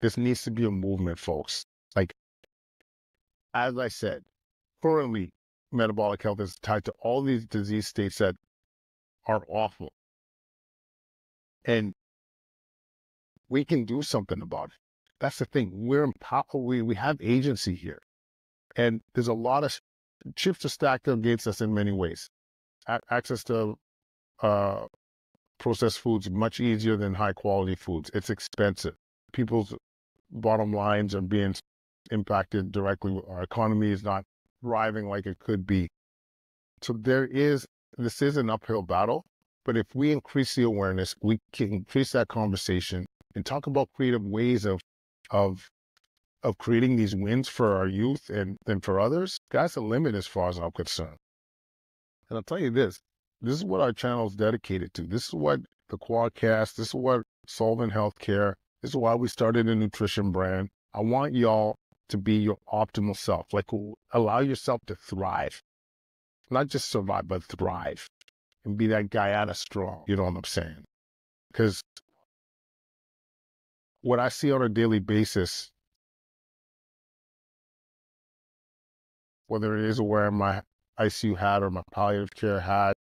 this needs to be a movement, folks. Like, as I said, currently metabolic health is tied to all these disease states that are awful. And we can do something about it. That's the thing. We're empowered. We, we have agency here. And there's a lot of chips are stacked against us in many ways. A- access to uh, processed foods much easier than high quality foods. It's expensive. People's bottom lines are being impacted directly. Our economy is not thriving like it could be. So there is this is an uphill battle, but if we increase the awareness, we can increase that conversation and talk about creative ways of of of creating these wins for our youth and, and for others, that's the limit as far as I'm concerned. And I'll tell you this, this is what our channel is dedicated to. This is what the Kwadcast, this is what Solvent Healthcare, this is why we started a nutrition brand. I want y'all to be your optimal self, like allow yourself to thrive, not just survive, but thrive and be that guy out of strong. You know what I'm saying? Because what I see on a daily basis whether it is wearing my ICU hat or my palliative care hat